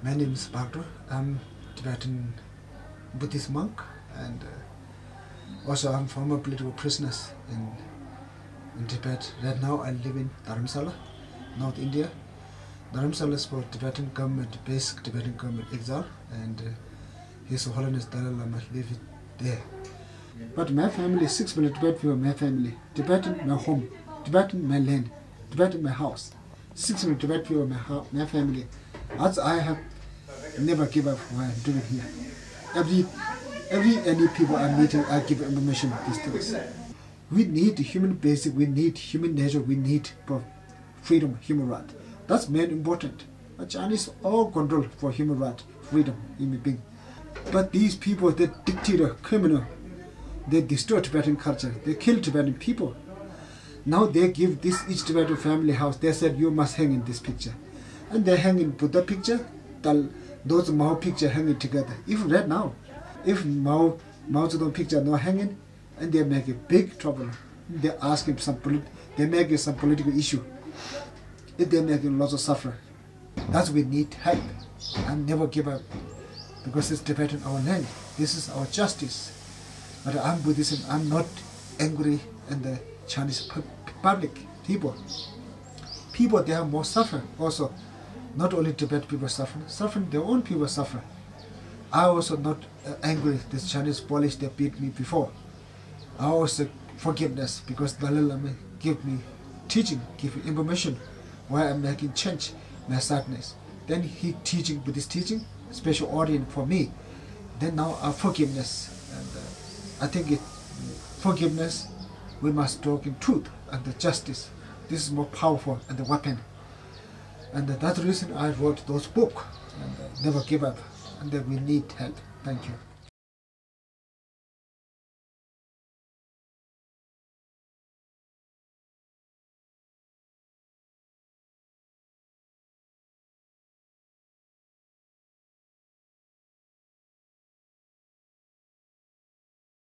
My name is Bagdro. I'm a Tibetan Buddhist monk and uh, also I'm former political prisoner in, in Tibet. Right now I live in Dharamsala, North India. Dharamsala is for Tibetan government, basic Tibetan government exile and uh, His Holiness Dalai Lama live there. But my family, six million Tibetan people, my family. Tibetan, my home. Tibetan, my land. Tibetan, my house. Six million Tibetan people, my, my family. As I have never give up what I'm doing here. Every, every any people I'm meeting, I give information these things. We need human basic, we need human nature, we need freedom, human right. That's very important. The Chinese all control for human right, freedom, human being. But these people, they dictator, criminal, they destroy Tibetan culture, they kill Tibetan people. Now they give this each Tibetan family house, they said you must hang in this picture. And they hang in Buddha picture, those Mao picture hanging together. If right now, if Mao Mao Zedong picture not hanging, and they make a big trouble. They ask him some polit- they make some political issue. They make lots of suffering, that's we need help and never give up because it's Tibetan our land. This is our justice. But I'm Buddhism. I'm not angry and the Chinese public people. People they have more suffering also. Not only Tibet people suffering, suffering their own people suffer. I also not uh, angry this Chinese police they beat me before. I also forgiveness because Dalai Lama give me teaching, give me information why I'm making change, my sadness. Then he teaching Buddhist teaching, special audience for me. Then now uh, forgiveness. And uh, I think it forgiveness, we must talk in truth and the justice. This is more powerful and the weapon. And that's the reason I wrote those books and uh, never give up. And that we need help. Thank you.